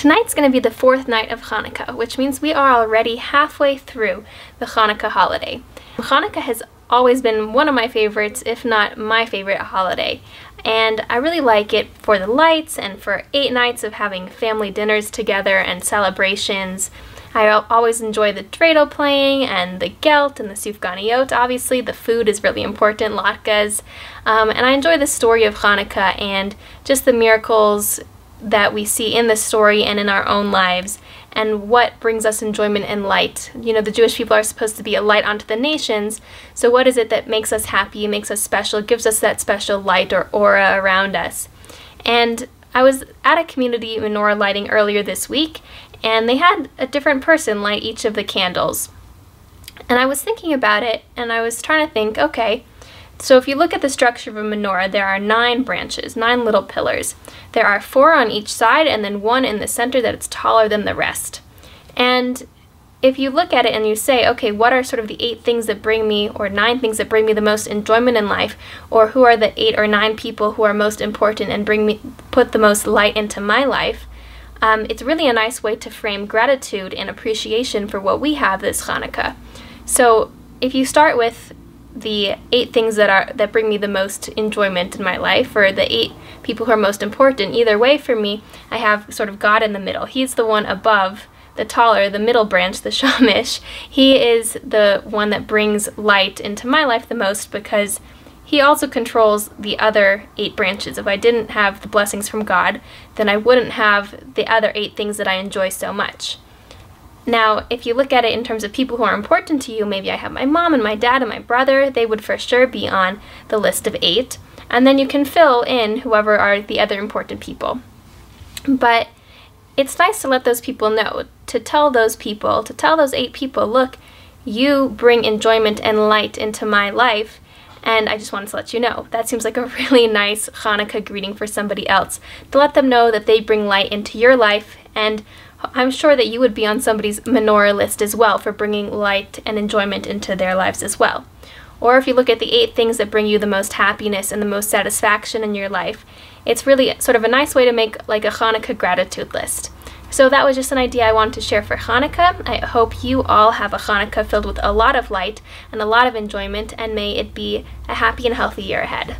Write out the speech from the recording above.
Tonight's going to be the fourth night of Hanukkah, which means we are already halfway through the Hanukkah holiday. Hanukkah has always been one of my favorites, if not my favorite holiday. And I really like it for the lights and for eight nights of having family dinners together and celebrations. I always enjoy the dreidel playing and the gelt and the sufganiyot. Obviously, the food is really important, latkes. Um, and I enjoy the story of Hanukkah and just the miracles that we see in the story and in our own lives and what brings us enjoyment and light. You know, the Jewish people are supposed to be a light unto the nations, so what is it that makes us happy, makes us special, gives us that special light or aura around us? And I was at a community menorah lighting earlier this week, and they had a different person light each of the candles. And I was thinking about it, and I was trying to think, okay, so if you look at the structure of a menorah, there are nine branches, nine little pillars. There are four on each side and then one in the center that is taller than the rest. And if you look at it and you say, okay, what are sort of the eight things that bring me, or nine things that bring me the most enjoyment in life, or who are the eight or nine people who are most important and bring me, put the most light into my life, um, it's really a nice way to frame gratitude and appreciation for what we have this Hanukkah. So if you start with the eight things that are that bring me the most enjoyment in my life or the eight people who are most important. Either way for me i have sort of god in the middle. He's the one above the taller the middle branch the shamash. He is the one that brings light into my life the most because he also controls the other eight branches. If i didn't have the blessings from god then i wouldn't have the other eight things that i enjoy so much now, if you look at it in terms of people who are important to you, maybe I have my mom and my dad and my brother, they would for sure be on the list of eight. And then you can fill in whoever are the other important people. But it's nice to let those people know, to tell those people, to tell those eight people, look, you bring enjoyment and light into my life, and I just wanted to let you know. That seems like a really nice Hanukkah greeting for somebody else, to let them know that they bring light into your life, and I'm sure that you would be on somebody's menorah list as well for bringing light and enjoyment into their lives as well. Or if you look at the eight things that bring you the most happiness and the most satisfaction in your life, it's really sort of a nice way to make like a Hanukkah gratitude list. So that was just an idea I wanted to share for Hanukkah. I hope you all have a Hanukkah filled with a lot of light and a lot of enjoyment, and may it be a happy and healthy year ahead.